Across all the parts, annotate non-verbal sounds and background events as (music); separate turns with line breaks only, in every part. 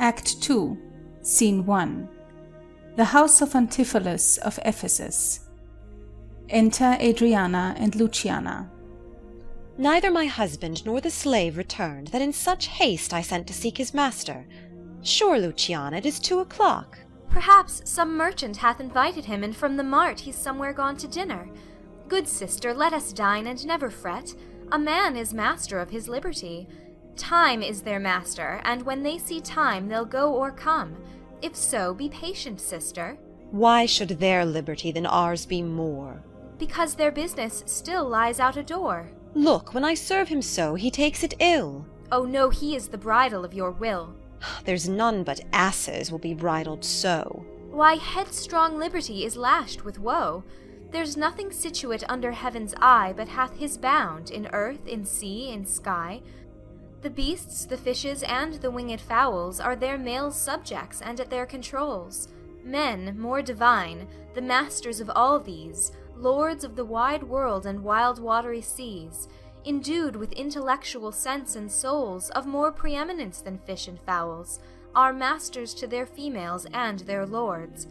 Act II, Scene 1. The house of Antipholus of Ephesus. Enter Adriana and Luciana.
Neither my husband nor the slave returned, that in such haste I sent to seek his master. Sure, Luciana, it is two o'clock.
Perhaps some merchant hath invited him, and from the mart he's somewhere gone to dinner. Good sister, let us dine, and never fret. A man is master of his liberty. Time is their master, and when they see time, they'll go or come. If so, be patient, sister.
Why should their liberty than ours be more?
Because their business still lies out a door.
Look, when I serve him so, he takes it ill.
Oh no, he is the bridle of your will. (sighs)
There's none but asses will be bridled so.
Why, headstrong liberty is lashed with woe. There's nothing situate under heaven's eye but hath his bound in earth, in sea, in sky. The beasts, the fishes, and the winged fowls are their male subjects and at their controls. Men, more divine, the masters of all these, lords of the wide world and wild watery seas, endued with intellectual sense and souls of more preeminence than fish and fowls, are masters to their females and their lords.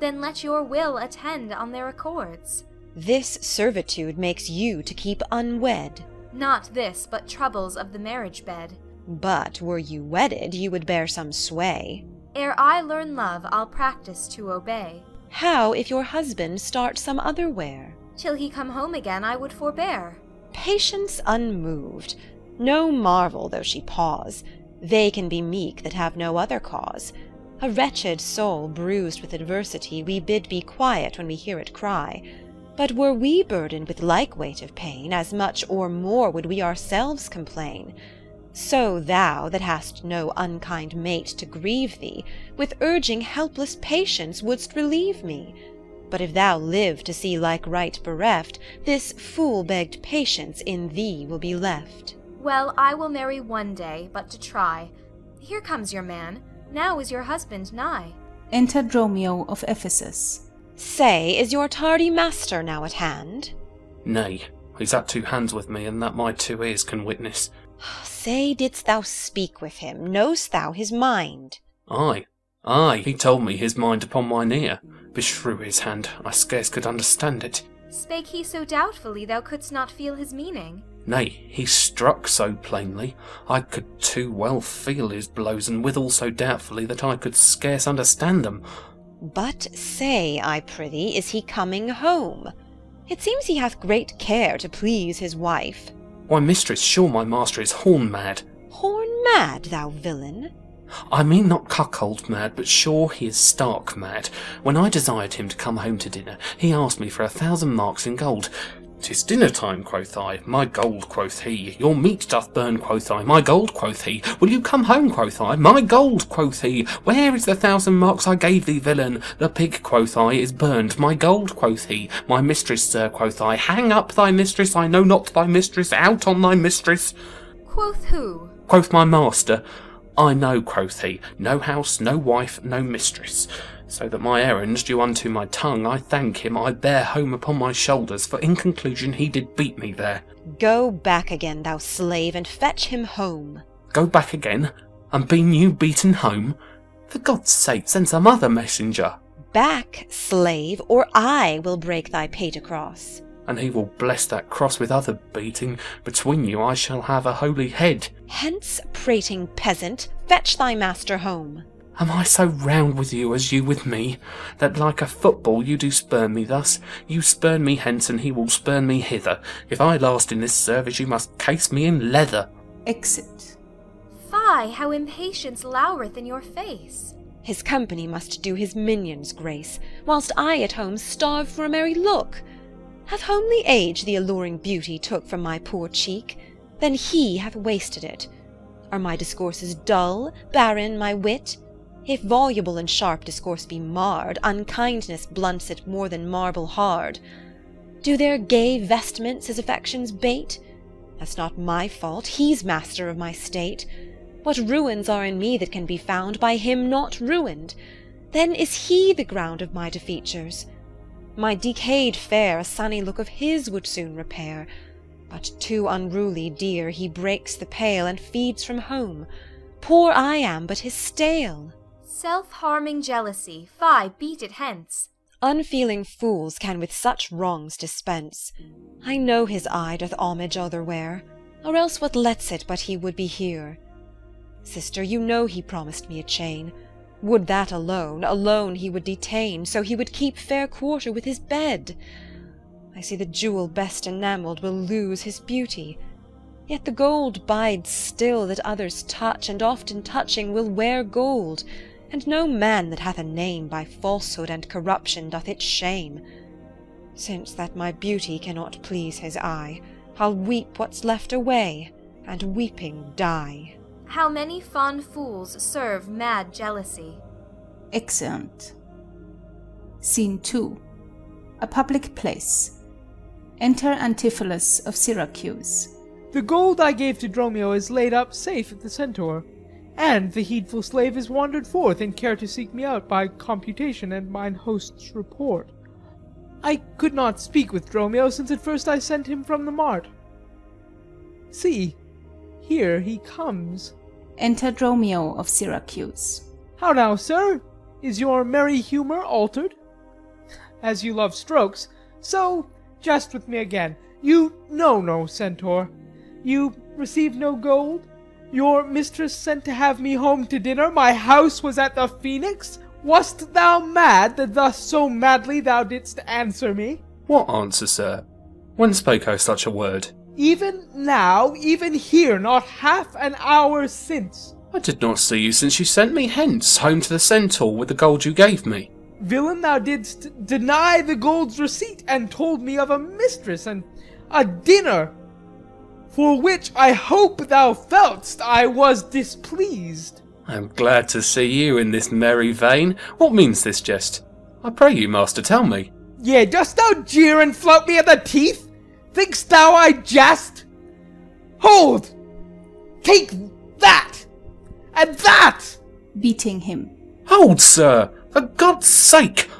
Then let your will attend on their accords.
This servitude makes you to keep unwed.
Not this, but troubles of the marriage bed.
But were you wedded, you would bear some sway.
Ere I learn love, I'll practice to obey.
How if your husband start some other where?
Till he come home again, I would forbear.
Patience unmoved. No marvel though she pause. They can be meek that have no other cause. A wretched soul bruised with adversity we bid be quiet when we hear it cry. But were we burdened with like weight of pain, as much or more would we ourselves complain. So thou, that hast no unkind mate to grieve thee, with urging helpless patience wouldst relieve me. But if thou live to see like right bereft, this fool-begged patience in thee will be left.
Well, I will marry one day, but to try. Here comes your man. Now is your husband nigh.
Enter Dromio of Ephesus.
Say, is your tardy master now at hand?
Nay, he's at two hands with me, and that my two ears can witness. (sighs)
Say, didst thou speak with him? Know'st thou his mind?
Ay, ay, he told me his mind upon mine ear. Beshrew his hand, I scarce could understand it.
Spake he so doubtfully thou couldst not feel his meaning?
Nay, he struck so plainly, I could too well feel his blows, and withal so doubtfully that I could scarce understand them.
But say, I prithee, is he coming home? It seems he hath great care to please his wife.
Why, mistress, sure my master is horn mad.
Horn mad, thou villain?
I mean not cuckold mad, but sure he is stark mad. When I desired him to come home to dinner, he asked me for a thousand marks in gold. "'Tis dinner time,' quoth I. My gold,' quoth he. Your meat doth burn,' quoth I. My gold,' quoth he. Will you come home?' quoth I. My gold,' quoth he. Where is the thousand marks I gave thee, villain? The pig,' quoth I, 'is burned.' 'My gold,' quoth he. My mistress, sir,' quoth I. Hang up thy mistress, I know not thy mistress. Out on thy mistress!'
Quoth who?
Quoth my master. I know,' quoth he. No house, no wife, no mistress.' So that my errand due unto my tongue, I thank him, I bear home upon my shoulders, for in conclusion he did beat me there.
Go back again, thou slave, and fetch him home.
Go back again? And be you beaten home? For God's sake, send some other messenger.
Back, slave, or I will break thy pate across.
And he will bless that cross with other beating. Between you I shall have a holy head.
Hence, prating peasant, fetch thy master home.
Am I so round with you as you with me, that like a football you do spurn me thus? You spurn me hence, and he will spurn me hither. If I last in this service, you must case me in leather.
Exit.
Fie, how impatience loureth in your face!
His company must do his minions grace, whilst I at home starve for a merry look. Hath homely age the alluring beauty took from my poor cheek? Then he hath wasted it. Are my discourses dull, barren my wit? If voluble and sharp discourse be marred, Unkindness blunts it more than marble hard. Do their gay vestments his affections bait? That's not my fault, he's master of my state. What ruins are in me that can be found By him not ruined? Then is he the ground Of my defeatures. My decayed fair A sunny look of his would soon repair, But too unruly dear he breaks the pale And feeds from home. poor I am but his stale.
Self-harming jealousy, fie, beat it hence.
Unfeeling fools can with such wrongs dispense. I know his eye doth homage otherwhere, or else what lets it but he would be here? Sister, you know he promised me a chain. Would that alone, alone he would detain, so he would keep fair quarter with his bed. I see the jewel best enamelled will lose his beauty. Yet the gold bides still that others touch, and often touching will wear gold, and no man that hath a name by falsehood and corruption doth it shame. Since that my beauty cannot please his eye, I'll weep what's left away, and weeping die.
How many fond fools serve mad jealousy.
Exeunt. Scene 2. A public place. Enter Antipholus of Syracuse.
The gold I gave to Dromio is laid up safe at the Centaur, and the heedful slave is wandered forth in care to seek me out by computation and mine host's report. I could not speak with Dromio since at first I sent him from the mart. See, here he comes.
Enter Dromio of Syracuse.
How now, sir? Is your merry humour altered? As you love strokes, so jest with me again. You know no centaur. You receive no gold. Your mistress sent to have me home to dinner. My house was at the Phoenix. Wast thou mad that thus so madly thou didst answer me?
What answer, sir? When spoke I such a word?
Even now, even here, not half an hour since.
I did not see you since you sent me hence, home to the centaur with the gold you gave me.
Villain, thou didst deny the gold's receipt, and told me of a mistress and a dinner, for which I hope thou felt'st I was displeased.
I am glad to see you in this merry vein. What means this jest? I pray you, master, tell me.
Yea, dost thou jeer and flout me at the teeth? Think'st thou I jest? Hold! Take that! And that!
Beating him.
Hold, sir! For God's sake!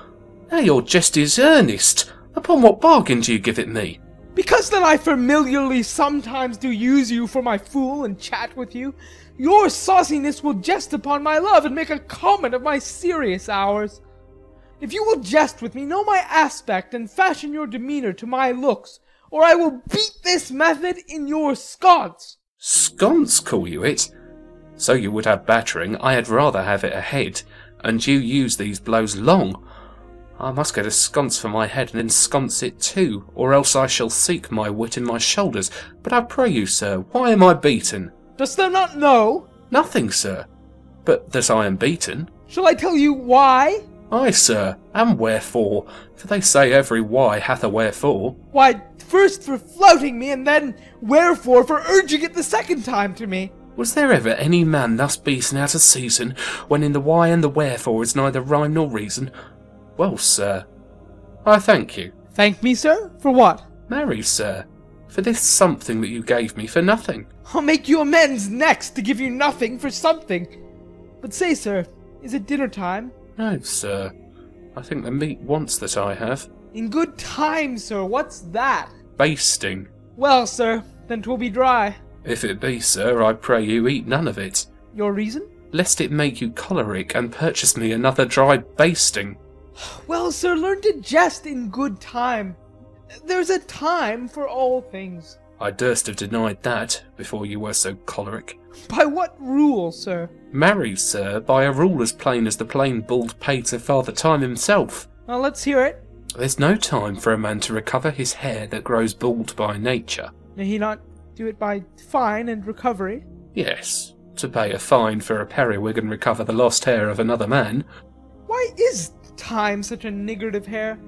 Now your jest is earnest. Upon what bargain do you give it me?
Because that I familiarly sometimes do use you for my fool and chat with you, your sauciness will jest upon my love and make a comment of my serious hours. If you will jest with me, know my aspect and fashion your demeanour to my looks, or I will beat this method in your sconce.
Sconce, call you it? So you would have battering, I had rather have it ahead, and you use these blows long. I must get a sconce for my head and ensconce it too, or else I shall seek my wit in my shoulders. But I pray you, sir, why am I beaten?
Dost thou not know?
Nothing, sir, but that I am beaten.
Shall I tell you why?
Ay, sir, and wherefore? For they say every why hath a wherefore.
Why, first for flouting me, and then wherefore for urging it the second time to me.
Was there ever any man thus beaten out of season, when in the why and the wherefore is neither rhyme nor reason? Well, sir, I thank you.
Thank me, sir? For what?
Marry, sir, for this something that you gave me for nothing.
I'll make you amends next to give you nothing for something. But say, sir, is it dinner time?
No, sir. I think the meat wants that I have.
In good time, sir. What's that?
Basting.
Well, sir, then 'twill be dry.
If it be, sir, I pray you eat none of it,
Your reason?
lest it make you choleric and purchase me another dry basting.
Well, sir, learn to jest in good time. There's a time for all things.
I durst have denied that before you were so choleric.
By what rule, sir?
Marry, sir, by a rule as plain as the plain bald pate of Father Time himself.
Well, let's hear it.
There's no time for a man to recover his hair that grows bald by nature.
May he not do it by fine and recovery?
Yes, to pay a fine for a periwig and recover the lost hair of another man.
Why is time such a niggard of hair,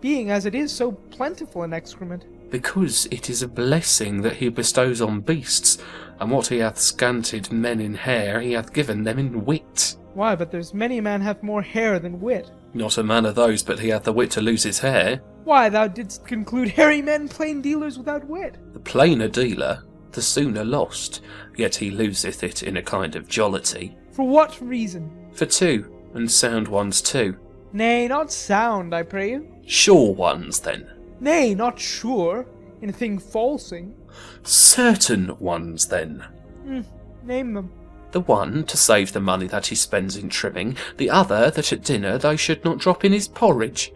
being as it is so plentiful an excrement?
Because it is a blessing that he bestows on beasts, and what he hath scanted men in hair, he hath given them in wit.
Why, but there's many a man hath more hair than wit.
Not a man of those, but he hath the wit to lose his hair.
Why, thou didst conclude hairy men plain dealers without wit.
The plainer dealer, the sooner lost, yet he loseth it in a kind of jollity.
For what reason?
For two, and sound ones too.
Nay, not sound, I pray you.
Sure ones, then.
Nay, not sure, in a thing falsing.
Certain ones, then.
Hmm, name them.
The one to save the money that he spends in trimming, the other that at dinner they should not drop in his porridge.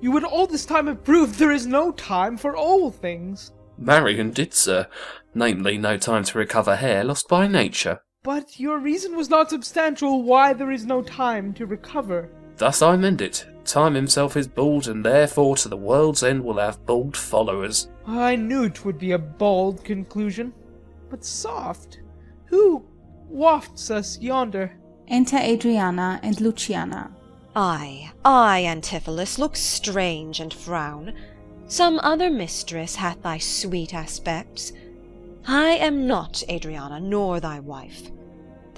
You would all this time have proved there is no time for all things.
Marion did, sir. Namely, no time to recover hair lost by nature.
But your reason was not substantial why there is no time to recover.
Thus I mend it. Time himself is bald, and therefore to the world's end will have bald followers.
I knew 'twould be a bald conclusion. But soft, who wafts us yonder?
Enter Adriana and Luciana.
Ay, ay, Antipholus, look strange and frown. Some other mistress hath thy sweet aspects. I am not Adriana, nor thy wife.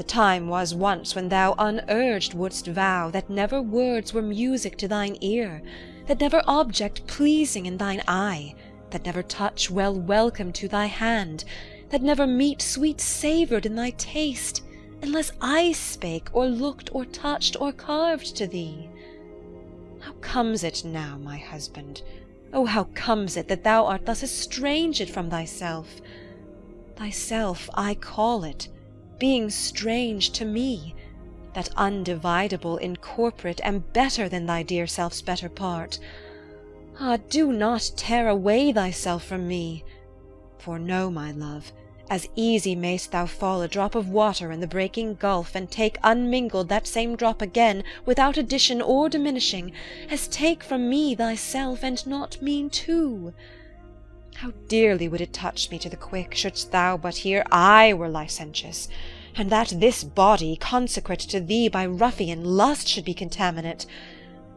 The time was once when thou unurged wouldst vow that never words were music to thine ear, that never object pleasing in thine eye, that never touch well welcome to thy hand, that never meat sweet savoured in thy taste, unless I spake, or looked, or touched, or carved to thee. How comes it now, my husband? Oh, how comes it that thou art thus estranged from thyself? Thyself I call it, being strange to me, that undividable incorporate am better than thy dear self's better part. Ah, do not tear away thyself from me. For know, my love, as easy mayst thou fall a drop of water in the breaking gulf, and take unmingled that same drop again, without addition or diminishing, as take from me thyself, and not mean too. How dearly would it touch me to the quick, shouldst thou but hear I were licentious, and that this body, consecrate to thee by ruffian lust, should be contaminate!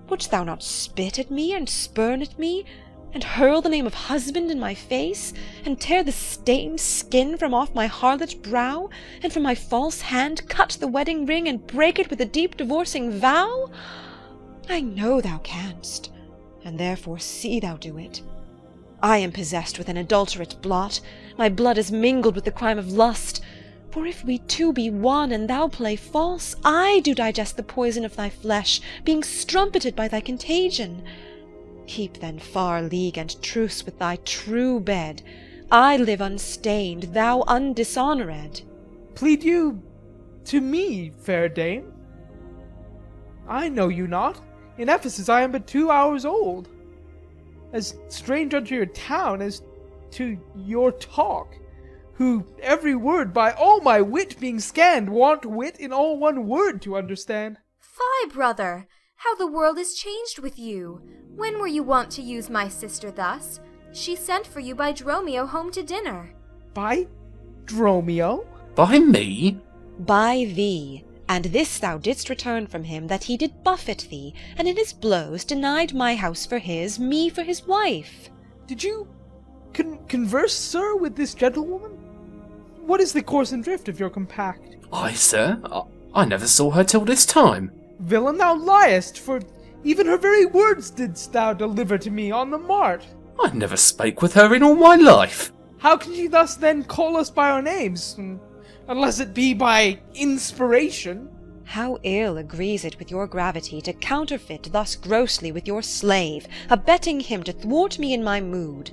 Wouldst thou not spit at me, and spurn at me, and hurl the name of husband in my face, and tear the stained skin from off my harlot brow, and from my false hand cut the wedding ring, and break it with a deep divorcing vow? I know thou canst, and therefore see thou do it. I am possessed with an adulterate blot, my blood is mingled with the crime of lust. For if we two be one, and thou play false, I do digest the poison of thy flesh, being strumpeted by thy contagion. Keep then far league and truce with thy true bed. I live unstained, thou undishonoured.
Plead you to me, fair dame? I know you not. In Ephesus I am but two hours old as strange unto your town as to your talk, who every word by all my wit being scanned want wit in all one word to understand.
Fie, brother! How the world is changed with you! When were you wont to use my sister thus? She sent for you by Dromio home to dinner.
By Dromio?
By me?
By thee. And this thou didst return from him, that he did buffet thee, and in his blows denied my house for his, me for his wife.
Did you con- converse, sir, with this gentlewoman? What is the course and drift of your compact?
I, sir? I, I never saw her till this time.
Villain, thou liest, for even her very words didst thou deliver to me on the mart.
I never spake with her in all my life.
How can she thus then call us by our names? Unless it be by inspiration.
How ill agrees it with your gravity to counterfeit thus grossly with your slave, abetting him to thwart me in my mood.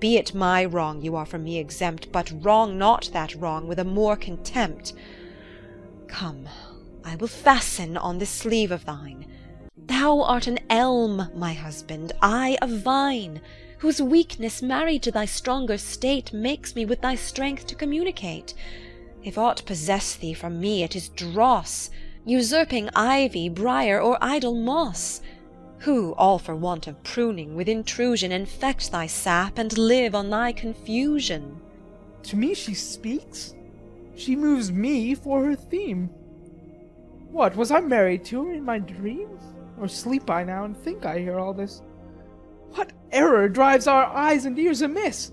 Be it my wrong you are from me exempt, but wrong not that wrong with a more contempt. Come, I will fasten on this sleeve of thine. Thou art an elm, my husband, I a vine, whose weakness married to thy stronger state makes me with thy strength to communicate. If aught possess thee from me, it is dross, Usurping ivy, briar, or idle moss, Who, all for want of pruning, with intrusion Infect thy sap, and live on thy confusion.
To me she speaks? She moves me for her theme. What, was I married to her in my dream? Or sleep I now and think I hear all this? What error drives our eyes and ears amiss?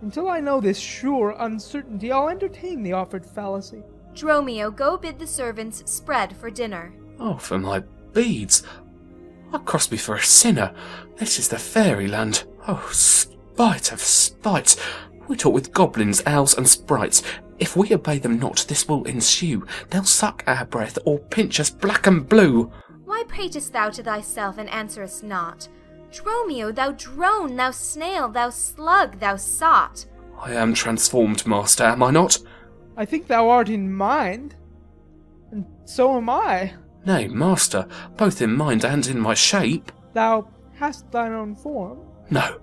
Until I know this sure uncertainty, I'll entertain the offered fallacy.
Dromio, go bid the servants spread for dinner.
Oh, for my beads! I cross me for a sinner. This is the fairyland. Oh, spite of spite! We talk with goblins, owls, and sprites. If we obey them not, this will ensue. They'll suck our breath, or pinch us black and blue.
Why pratest thou to thyself and answerest not? Dromio, thou drone, thou snail, thou slug, thou sot!
I am transformed, master, am I not?
I think thou art in mind, and so am I.
Nay, master, both in mind and in my shape.
Thou hast thine own form.
No,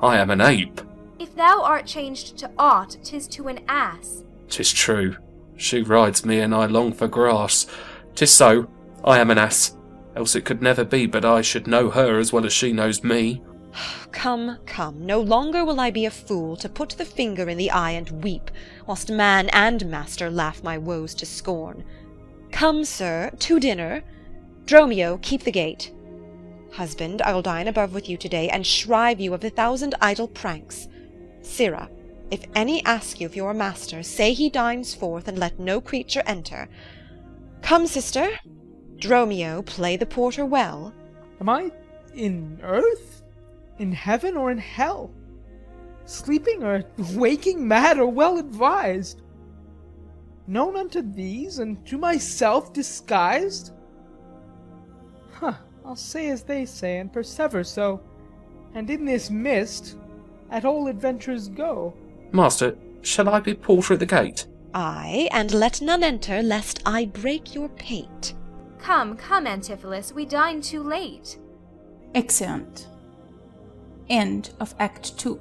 I am an ape.
If thou art changed to aught, 'tis to an ass.
'Tis true. She rides me, and I long for grass. 'Tis so. I am an ass. Else it could never be but I should know her as well as she knows me. (sighs)
Come, come, no longer will I be a fool to put the finger in the eye and weep, whilst man and master laugh my woes to scorn. Come, sir, to dinner. Dromio, keep the gate. Husband, I will dine above with you to-day, and shrive you of the thousand idle pranks. Sirrah, if any ask you of your master, say he dines forth, and let no creature enter. Come, sister. Dromio, play the porter well.
Am I in earth, in heaven, or in hell? Sleeping or (laughs) waking, mad or well advised? Known unto these, and to myself disguised? Huh, I'll say as they say, and persever so, and in this mist at all adventures go.
Master, shall I be porter at the gate?
Ay, and let none enter, lest I break your pate.
Come, come, Antipholus, we dine too late.
Exeunt. End of Act 2.